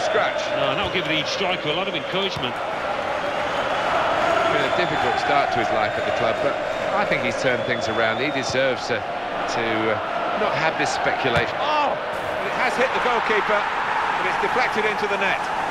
scratch and that'll give each striker a lot of encouragement. It's been a difficult start to his life at the club, but I think he's turned things around. He deserves to, to uh, not have this speculation. Oh! It has hit the goalkeeper, but it's deflected into the net.